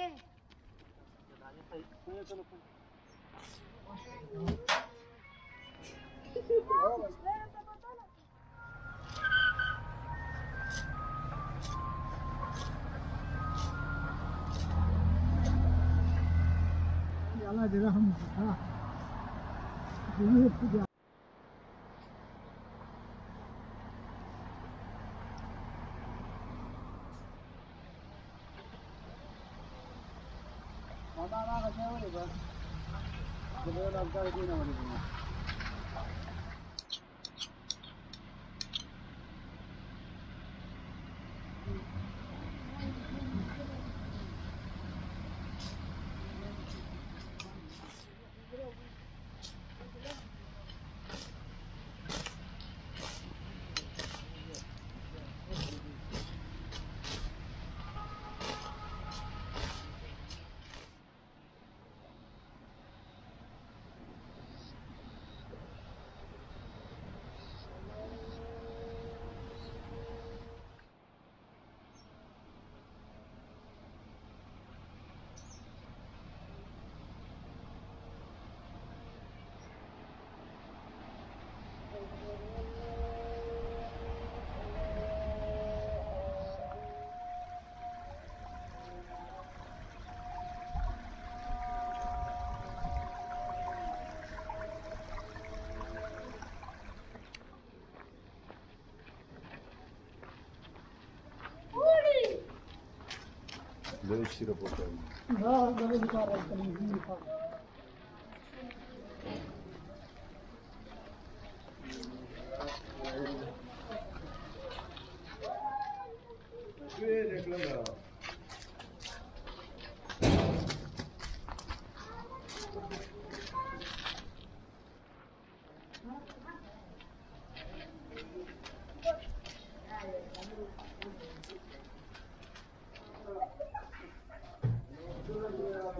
해. 내가 내가 합니다. 너무 예쁘다. これを何回でいいのもできます。Böyle işleri bozuyor. Ha, böyle bir kare.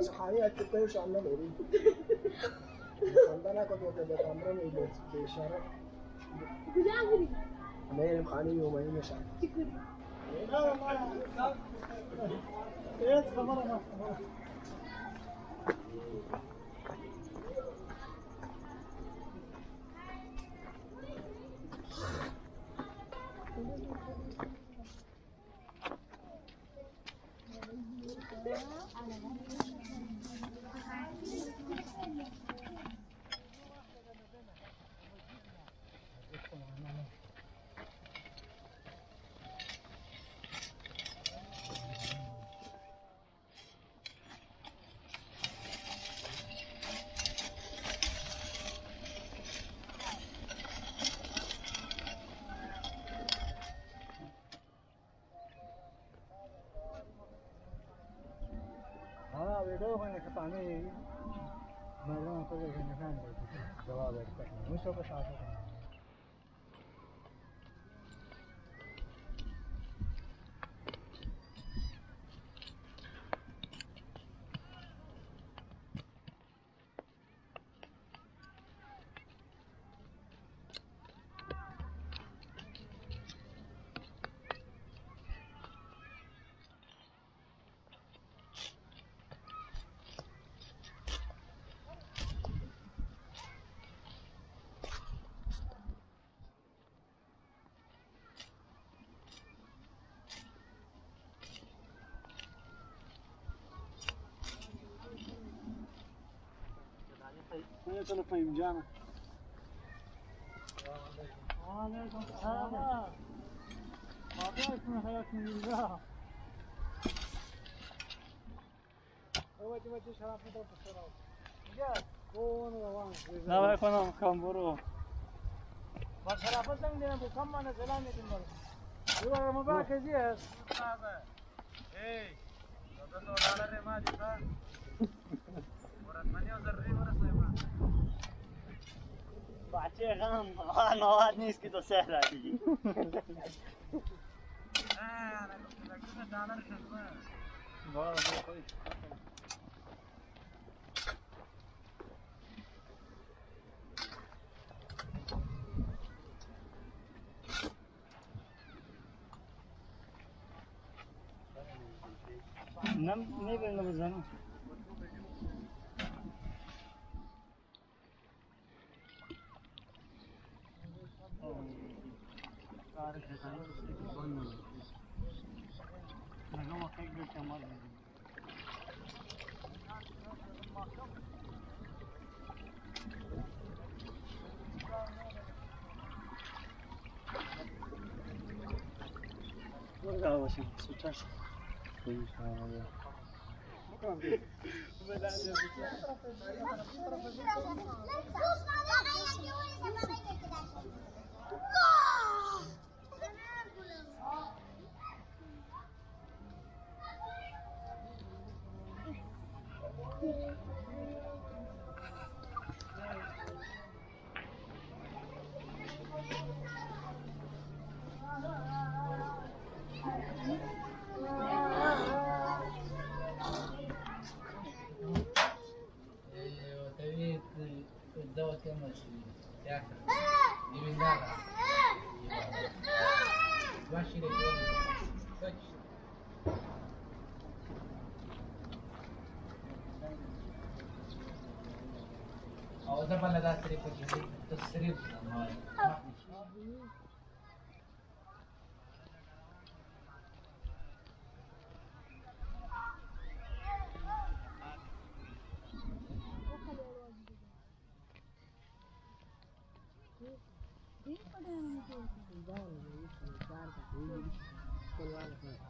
صحابي التبقى مش عمال يقول عندنا كنت بتبقى عمرنا في الشارع لا يا مخاني يومين مش عارف Jetzt, komm mal, komm mal. kidogo nakapanig, mayroon ko rin nakapanig. Gawa-gawa. Gusto ko sa akin. sınıfıyım canım. Aleyküm selam. Kardeşim hayatım yılda. Evet evet şarapı da tutalım. Gel. Onu da var. Ne var konum kamburu. Bak şarapı sen de bu kamana selam edin bana. Yuvar mübarek eziyes. Hey. Zaten oralara mı acaba? Cerramos, a ah, ordem ah, escrito Serraria. Bora, Não Nem, nem benim de Outra balada seria continua, tu 응. Não Oli.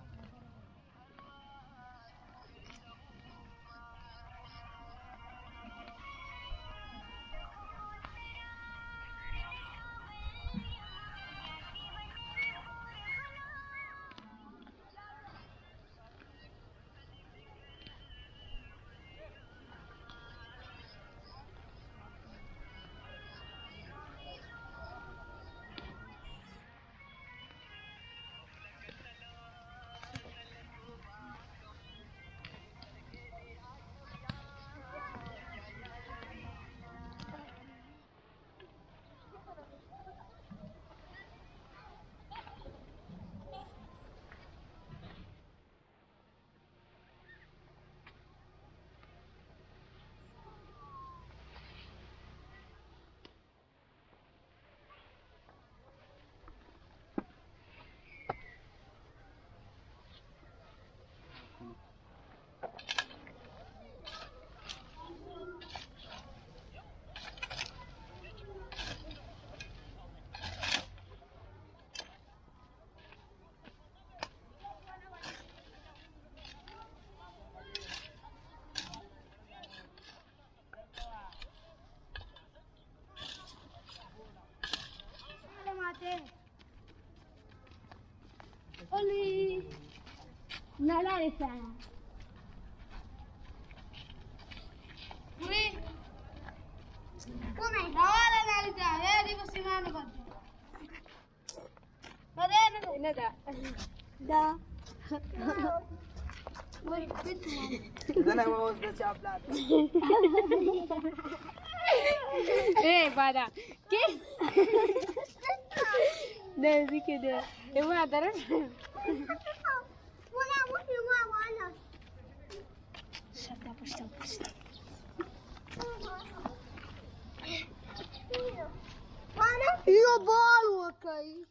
neler efendim? Qui? Come? La vuole analizzare, vedi così mano con te. Va bene? Ne da. Da. Vuoi Non è uovo sbaciato. Ehi, Não, Che? Ne, di che ne? E guarda, Up. Para. E o bolo, ok?